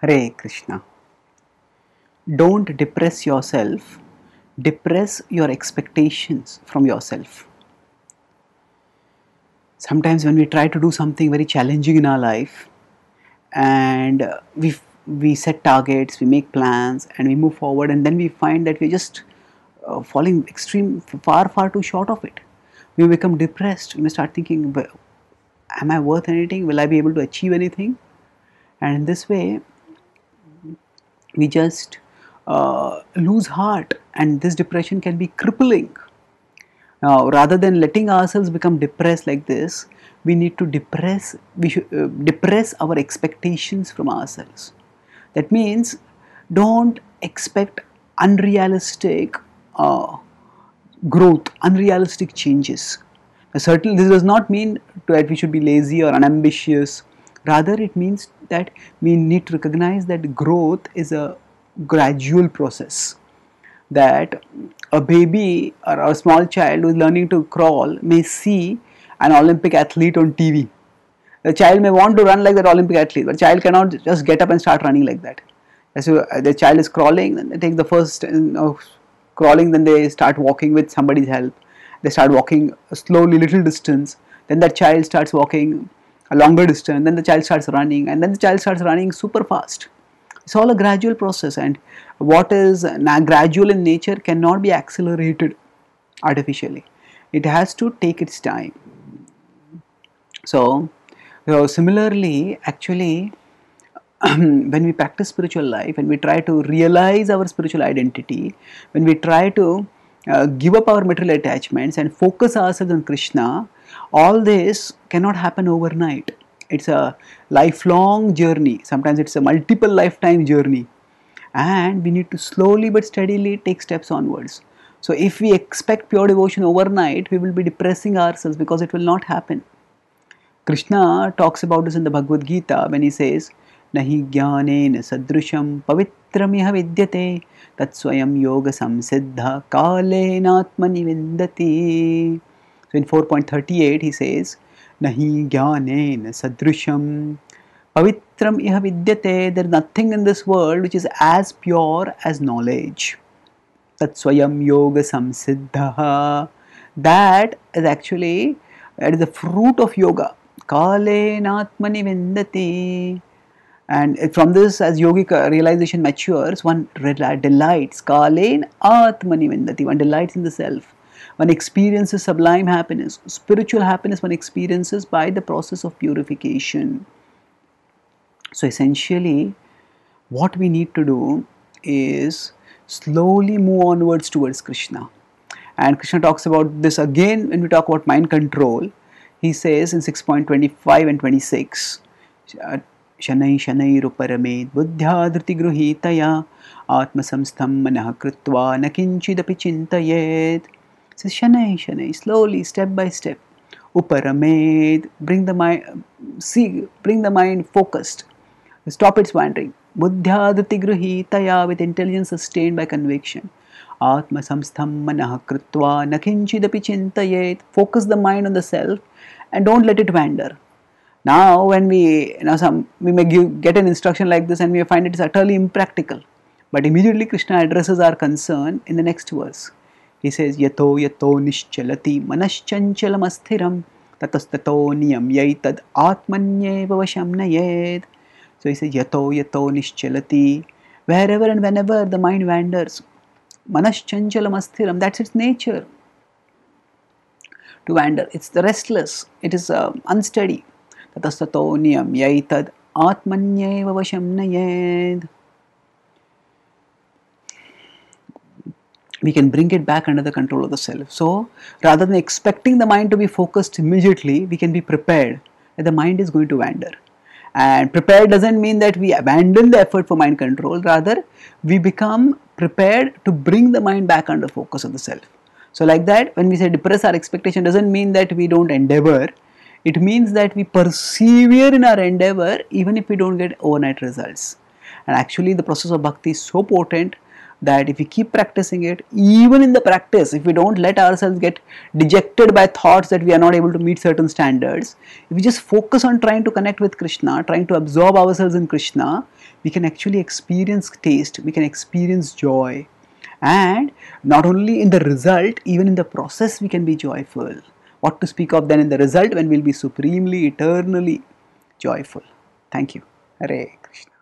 Hare Krishna. Don't depress yourself, depress your expectations from yourself. Sometimes, when we try to do something very challenging in our life and uh, we, we set targets, we make plans, and we move forward, and then we find that we're just uh, falling extreme far, far too short of it. We become depressed. We start thinking, Am I worth anything? Will I be able to achieve anything? And in this way, we just uh, lose heart and this depression can be crippling. Now rather than letting ourselves become depressed like this we need to depress we should uh, depress our expectations from ourselves. That means don't expect unrealistic uh, growth unrealistic changes. Now, certainly this does not mean that we should be lazy or unambitious. Rather it means that we need to recognize that growth is a gradual process. That a baby or a small child who is learning to crawl may see an olympic athlete on tv the child may want to run like that olympic athlete but child cannot just get up and start running like that. So uh, the child is crawling then they take the first you know, crawling then they start walking with somebody's help. They start walking slowly little distance. Then that child starts walking a longer distance then the child starts running and then the child starts running super fast. It's all a gradual process and what is gradual in nature cannot be accelerated artificially. It has to take its time. So, so similarly actually when we practice spiritual life when we try to realize our spiritual identity when we try to uh, give up our material attachments and focus ourselves on krishna all this cannot happen overnight. It's a lifelong journey. Sometimes it's a multiple lifetime journey. And we need to slowly but steadily take steps onwards. So if we expect pure devotion overnight we will be depressing ourselves because it will not happen. Krishna talks about this in the bhagavad gita when he says nahi jnanen sadrusham pavitramih vidyate tatsvayam yoga samsiddha kalenatmani vindati so in 4.38 he says nahi jnanen sadrusham pavitram iha vidyate. There is nothing in this world which is as pure as knowledge. That swayam yoga samsiddha that is actually that is the fruit of yoga. Kalenatmani vindati. And from this as yogic realization matures one delights. Kalen atmani vindati. One delights in the self one experiences sublime happiness, spiritual happiness one experiences by the process of purification. So essentially, what we need to do is slowly move onwards towards Krishna. And Krishna talks about this again when we talk about mind control. He says in 6.25 and 26, शनै शनैरुपरमेद् बुद्ध्या धृतिगृहीतया आत्मसंस्थं मनः कृत्वा न किञ्चिदपि चिन्तयेत् so shanai, shanai, slowly, step by step. Uparamed, bring the mind, see, bring the mind focused. Stop its wandering. Gruhitaya with intelligence sustained by conviction. Atma samstham manah krutva nakinchidapi chintayet. Focus the mind on the self and don't let it wander. Now, when we, you know, some, we may give, get an instruction like this and we find it is utterly impractical. But immediately Krishna addresses our concern in the next verse. He says, Yato yato nischalati manaschanchalam tatastato niyam yaitad atmanyeva vasham nayed. So he says, Yato yato nischalati. Wherever and whenever the mind wanders, manaschanchalam that's its nature. To wander, it's the restless, it is uh, unsteady. Tatastato niyam yaitad atmanyeva vasham nayed. We can bring it back under the control of the self. So, rather than expecting the mind to be focused immediately, we can be prepared that the mind is going to wander. And prepared doesn't mean that we abandon the effort for mind control, rather, we become prepared to bring the mind back under focus of the self. So, like that, when we say depress our expectation, doesn't mean that we don't endeavor, it means that we persevere in our endeavor even if we don't get overnight results. And actually, the process of bhakti is so potent that if we keep practicing it, even in the practice, if we don't let ourselves get dejected by thoughts that we are not able to meet certain standards, if we just focus on trying to connect with Krishna, trying to absorb ourselves in Krishna, we can actually experience taste, we can experience joy. And not only in the result, even in the process, we can be joyful. What to speak of then in the result when we'll be supremely, eternally joyful. Thank you. Hare Krishna.